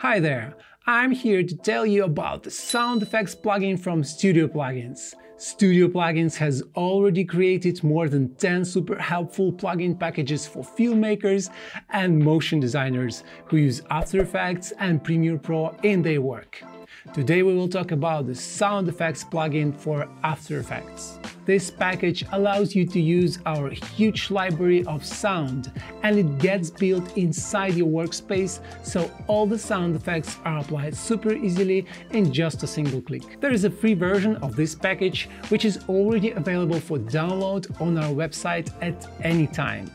Hi there, I'm here to tell you about the sound effects plugin from Studio Plugins. Studio Plugins has already created more than 10 super helpful plugin packages for filmmakers and motion designers who use After Effects and Premiere Pro in their work. Today we will talk about the sound effects plugin for After Effects. This package allows you to use our huge library of sound and it gets built inside your workspace so all the sound effects are applied super easily in just a single click. There is a free version of this package which is already available for download on our website at any time.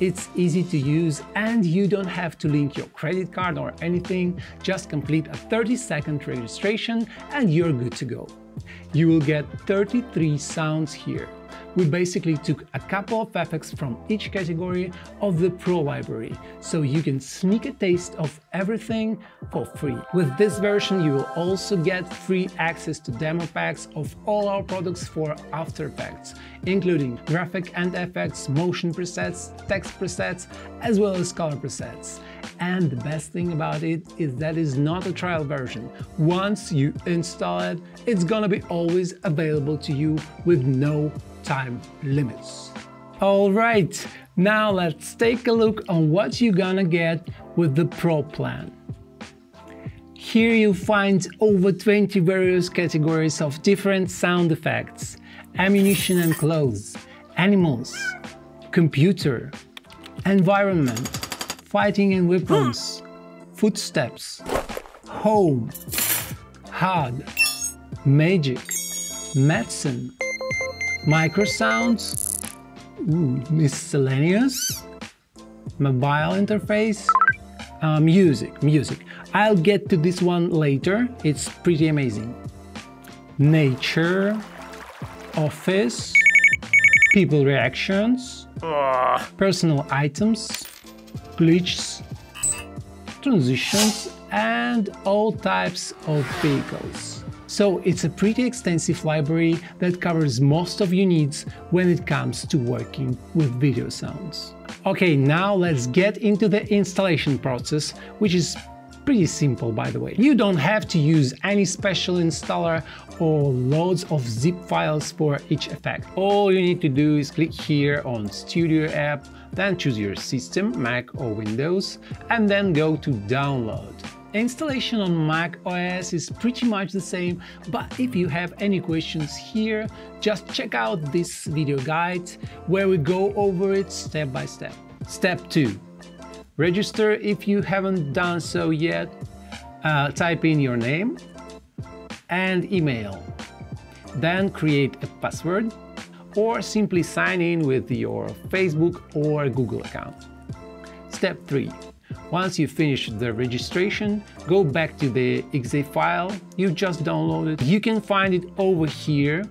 It's easy to use and you don't have to link your credit card or anything, just complete a 30 second registration and you're good to go. You will get 33 sounds here we basically took a couple of effects from each category of the Pro library, so you can sneak a taste of everything for free. With this version you will also get free access to demo packs of all our products for After Effects, including graphic and effects, motion presets, text presets, as well as color presets. And the best thing about it is that it's not a trial version. Once you install it, it's gonna be always available to you with no time limits. Alright, now let's take a look on what you're gonna get with the Pro plan. Here you find over 20 various categories of different sound effects, ammunition and clothes, animals, computer, environment, fighting and weapons, footsteps, home, HUD, magic, medicine, microsounds, ooh, miscellaneous, mobile interface, uh, music, music. I'll get to this one later, it's pretty amazing. Nature, office, people reactions, personal items, glitches, transitions, and all types of vehicles. So it's a pretty extensive library that covers most of your needs when it comes to working with video sounds. Okay, now let's get into the installation process, which is pretty simple by the way. You don't have to use any special installer or loads of zip files for each effect. All you need to do is click here on Studio app, then choose your system, Mac or Windows, and then go to download. Installation on Mac OS is pretty much the same, but if you have any questions here, just check out this video guide where we go over it step by step. Step 2. Register if you haven't done so yet. Uh, type in your name and email. Then create a password or simply sign in with your Facebook or Google account. Step 3. Once you finish the registration, go back to the exe file you just downloaded. You can find it over here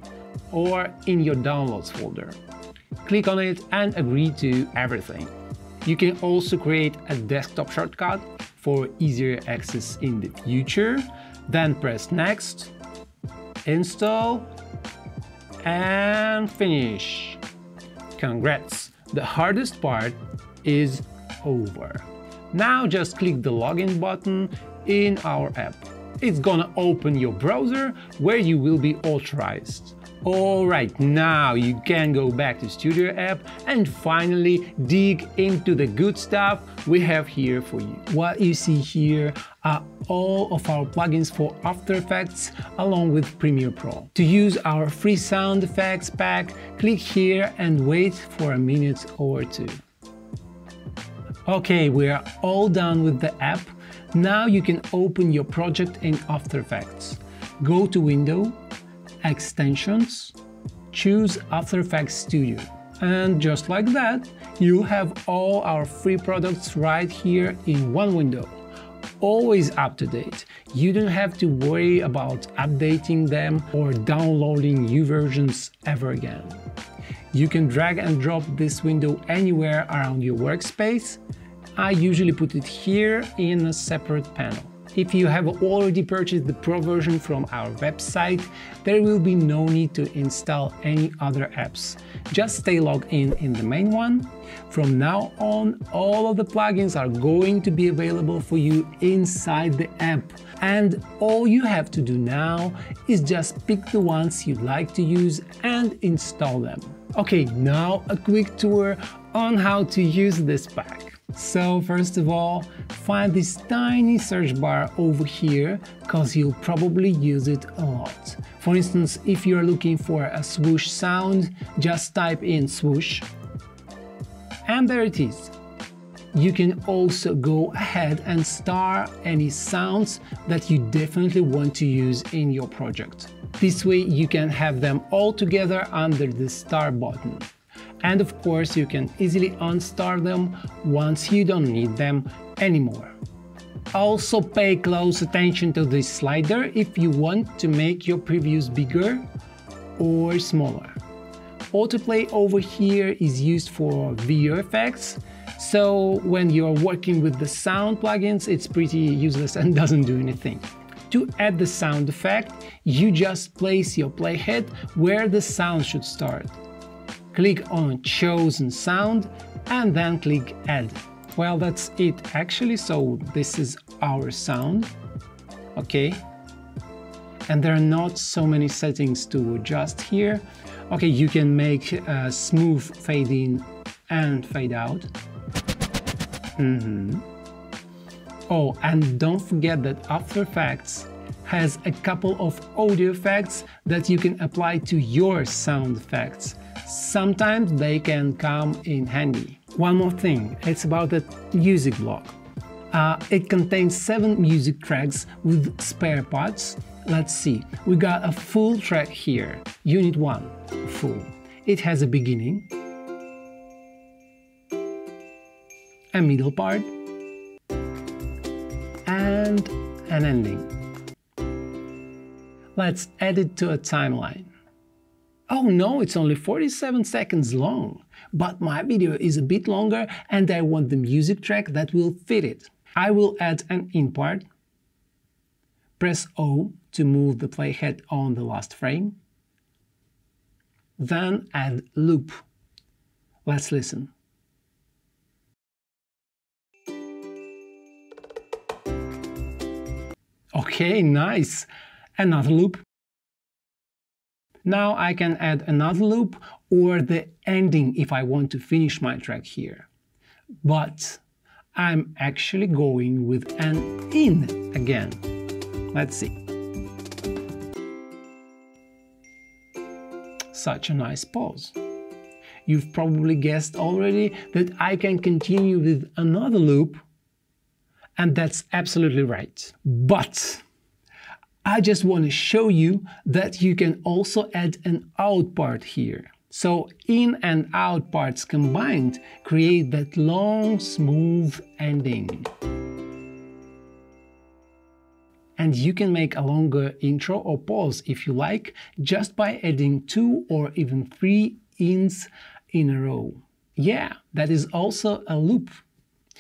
or in your downloads folder. Click on it and agree to everything. You can also create a desktop shortcut for easier access in the future. Then press next, install, and finish. Congrats! The hardest part is over. Now just click the login button in our app. It's gonna open your browser where you will be authorized. Alright, now you can go back to Studio app and finally dig into the good stuff we have here for you. What you see here are all of our plugins for After Effects along with Premiere Pro. To use our free sound effects pack, click here and wait for a minute or two. Okay, we are all done with the app. Now you can open your project in After Effects. Go to Window, Extensions, choose After Effects Studio. And just like that, you have all our free products right here in one window. Always up to date. You don't have to worry about updating them or downloading new versions ever again. You can drag and drop this window anywhere around your workspace. I usually put it here in a separate panel. If you have already purchased the Pro version from our website, there will be no need to install any other apps. Just stay logged in in the main one. From now on, all of the plugins are going to be available for you inside the app. And all you have to do now is just pick the ones you'd like to use and install them. Okay, now a quick tour on how to use this pack. So first of all, find this tiny search bar over here, cause you'll probably use it a lot. For instance, if you're looking for a swoosh sound, just type in swoosh, and there it is. You can also go ahead and star any sounds that you definitely want to use in your project. This way you can have them all together under the star button. And of course you can easily unstar them once you don't need them anymore. Also pay close attention to this slider if you want to make your previews bigger or smaller. Autoplay over here is used for video effects, so when you're working with the sound plugins, it's pretty useless and doesn't do anything. To add the sound effect, you just place your playhead where the sound should start click on chosen sound and then click add. Well, that's it actually, so this is our sound, okay? And there are not so many settings to adjust here. Okay, you can make a smooth fade in and fade out. Mm -hmm. Oh, and don't forget that After Effects has a couple of audio effects that you can apply to your sound effects. Sometimes they can come in handy. One more thing, it's about the music block. Uh, it contains seven music tracks with spare parts. Let's see, we got a full track here, Unit 1, full. It has a beginning, a middle part, and an ending. Let's add it to a timeline. Oh no, it's only 47 seconds long, but my video is a bit longer and I want the music track that will fit it. I will add an in part, press O to move the playhead on the last frame, then add loop. Let's listen. Okay, nice. Another loop. Now I can add another loop or the ending if I want to finish my track here. But I'm actually going with an in again. Let's see. Such a nice pause. You've probably guessed already that I can continue with another loop, and that's absolutely right. But I just want to show you that you can also add an out part here. So in and out parts combined create that long, smooth ending. And you can make a longer intro or pause if you like, just by adding two or even three ins in a row. Yeah, that is also a loop.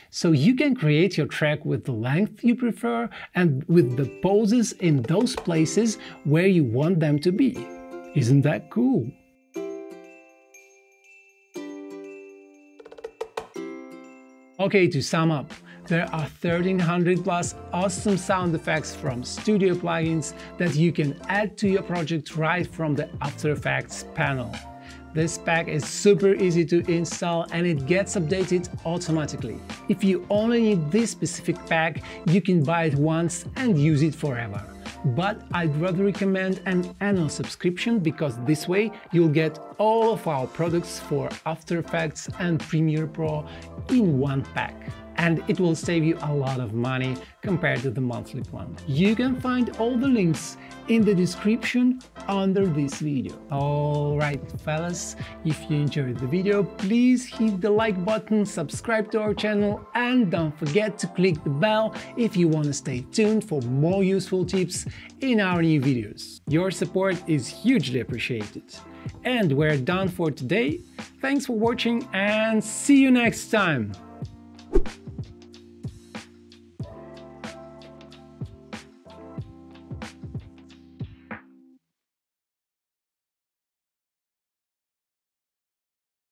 So you can create your track with the length you prefer and with the poses in those places where you want them to be. Isn't that cool? Okay, to sum up, there are 1300 plus awesome sound effects from Studio plugins that you can add to your project right from the After Effects panel. This pack is super easy to install and it gets updated automatically. If you only need this specific pack, you can buy it once and use it forever. But I'd rather recommend an annual subscription because this way you'll get all of our products for After Effects and Premiere Pro in one pack and it will save you a lot of money compared to the monthly plan. You can find all the links in the description under this video. Alright fellas, if you enjoyed the video, please hit the like button, subscribe to our channel and don't forget to click the bell if you want to stay tuned for more useful tips in our new videos. Your support is hugely appreciated. And we're done for today. Thanks for watching and see you next time!